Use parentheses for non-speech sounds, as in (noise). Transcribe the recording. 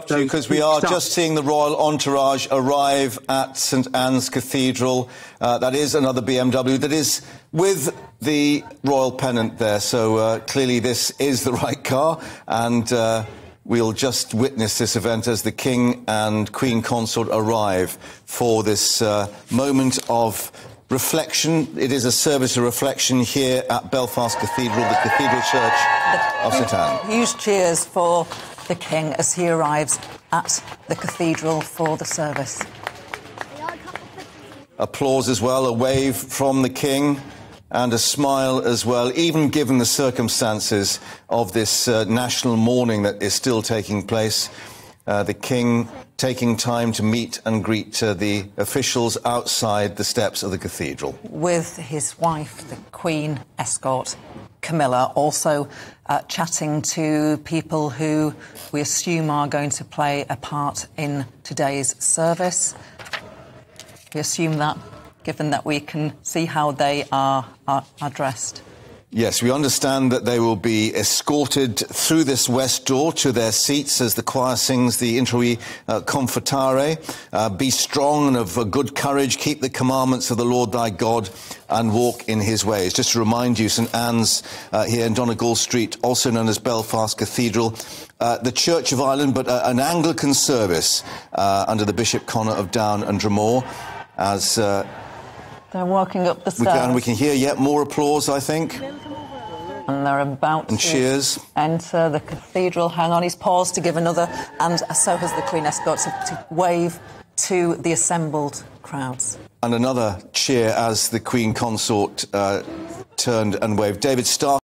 because we are just seeing the royal entourage arrive at St Anne's Cathedral. Uh, that is another BMW that is with the royal pennant there. So uh, clearly, this is the (laughs) right car, and uh, we'll just witness this event as the King and Queen Consort arrive for this uh, moment of reflection. It is a service of reflection here at Belfast Cathedral, the Cathedral Church of St Anne. Huge cheers for the King as he arrives at the cathedral for the service. Applause as well, a wave from the King and a smile as well, even given the circumstances of this uh, national mourning that is still taking place. Uh, the King taking time to meet and greet uh, the officials outside the steps of the cathedral. With his wife, the Queen Consort, Camilla, also uh, chatting to people who we assume are going to play a part in today's service. We assume that, given that we can see how they are, are, are dressed. Yes, we understand that they will be escorted through this west door to their seats as the choir sings the Introit uh, Confortare. Uh, be strong and of good courage, keep the commandments of the Lord thy God and walk in his ways. Just to remind you, St Anne's uh, here in Donegal Street, also known as Belfast Cathedral, uh, the Church of Ireland, but uh, an Anglican service uh, under the Bishop Connor of Down and Dromore as they're walking up the stairs. We can, we can hear yet more applause, I think. And they're about and to cheers. enter the cathedral. Hang on, he's paused to give another, and so has the Queen Consort to, to wave to the assembled crowds. And another cheer as the Queen Consort uh, turned and waved. David Stark.